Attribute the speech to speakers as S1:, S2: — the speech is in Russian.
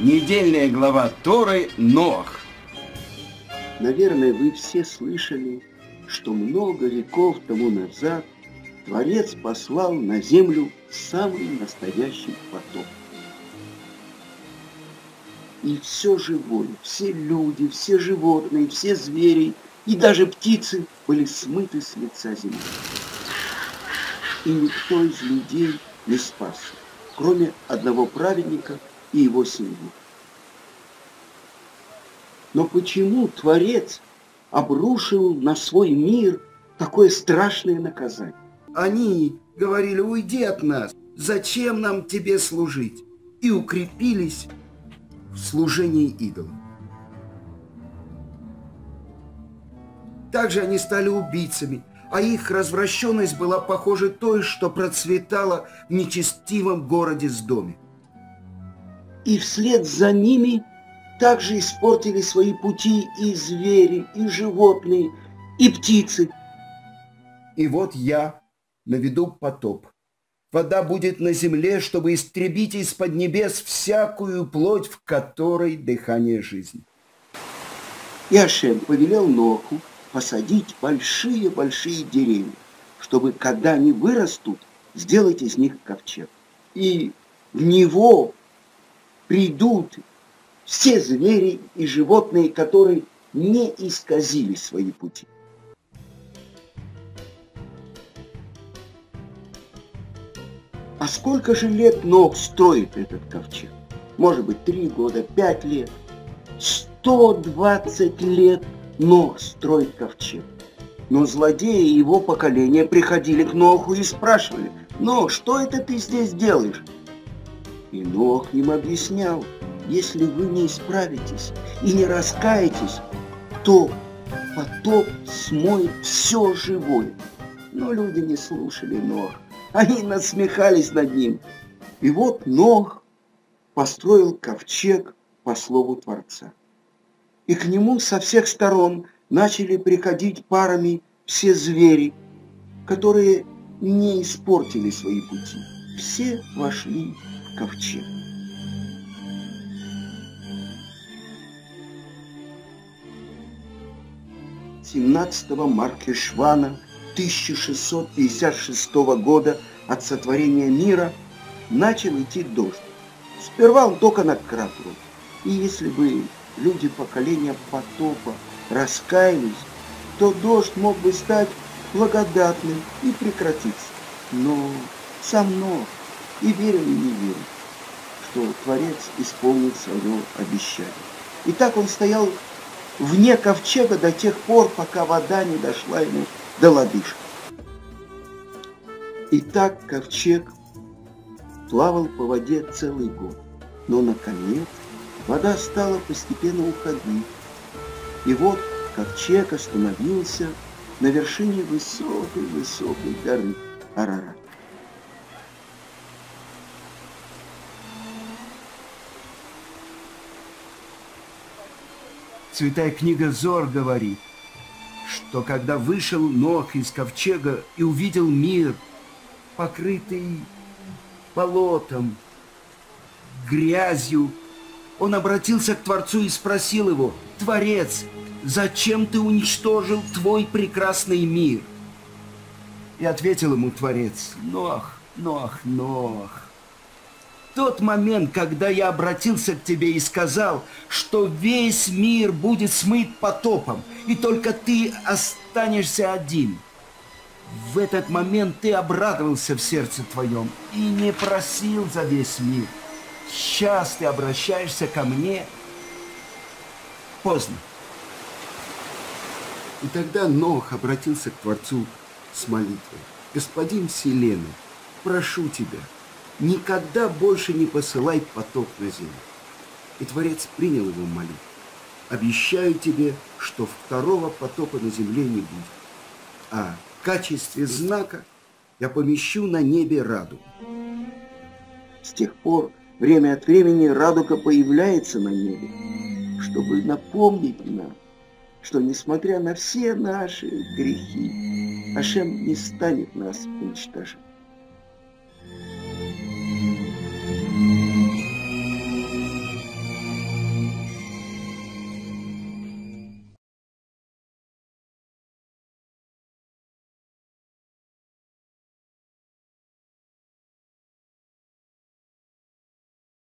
S1: Недельная глава Торы Нох.
S2: Наверное, вы все слышали, что много веков тому назад Творец послал на землю самый настоящий потоп. И все живое, все люди, все животные, все звери и даже птицы были смыты с лица земли. И никто из людей не спасся, кроме одного праведника – и его семью. Но почему Творец обрушил на свой мир такое страшное наказание? Они говорили, уйди от нас, зачем нам тебе служить? И укрепились в служении идолам. Также они стали убийцами, а их развращенность была похожа той, что процветала в нечестивом городе с доме и вслед за ними также испортили свои пути и звери, и животные, и птицы. И вот я наведу потоп. Вода будет на земле, чтобы истребить из-под небес всякую плоть, в которой дыхание жизни. И Ашем повелел Ноху посадить большие-большие деревья, чтобы, когда они вырастут, сделать из них ковчег. И в него придут все звери и животные, которые не исказили свои пути. А сколько же лет Ног строит этот ковчег? Может быть, три года, пять лет. 120 лет Ног строит ковчег. Но злодеи его поколения приходили к Ноху и спрашивали, «Но что это ты здесь делаешь?» И Нох им объяснял, если вы не исправитесь и не раскаетесь, то потоп смоет все живое. Но люди не слушали Нох. Они насмехались над ним. И вот Нох построил ковчег по слову Творца. И к нему со всех сторон начали приходить парами все звери, которые не испортили свои пути. Все вошли ковчег. Семнадцатого Маркешвана 1656 года от сотворения мира начал идти дождь. Сперва он только над кратером. И если бы люди поколения потопа раскаялись, то дождь мог бы стать благодатным и прекратиться. Но сам Нох и верил и не верил, что Творец исполнит свое обещание. И так он стоял вне ковчега до тех пор, пока вода не дошла ему до лодыжки. И так ковчег плавал по воде целый год. Но, наконец, вода стала постепенно уходить. И вот ковчег остановился на вершине высокой-высокой горы Арарат. Святая книга Зор говорит, что когда вышел Нох из ковчега и увидел мир, покрытый болотом, грязью, он обратился к Творцу и спросил его, «Творец, зачем ты уничтожил твой прекрасный мир?» И ответил ему Творец, «Нох, Нох, Нох, тот момент, когда я обратился к тебе и сказал, что весь мир будет смыт потопом, и только ты останешься один. В этот момент ты обрадовался в сердце твоем и не просил за весь мир. Сейчас ты обращаешься ко мне. Поздно. И тогда Нох обратился к Творцу с молитвой. Господин Вселенной, прошу тебя, никогда больше не посылай поток на землю. И Творец принял его молитву. Обещаю тебе, что второго потопа на земле не будет. А в качестве знака я помещу на небе радугу. С тех пор время от времени радуга появляется на небе, чтобы напомнить нам, что несмотря на все наши грехи, Ашем не станет нас уничтожать.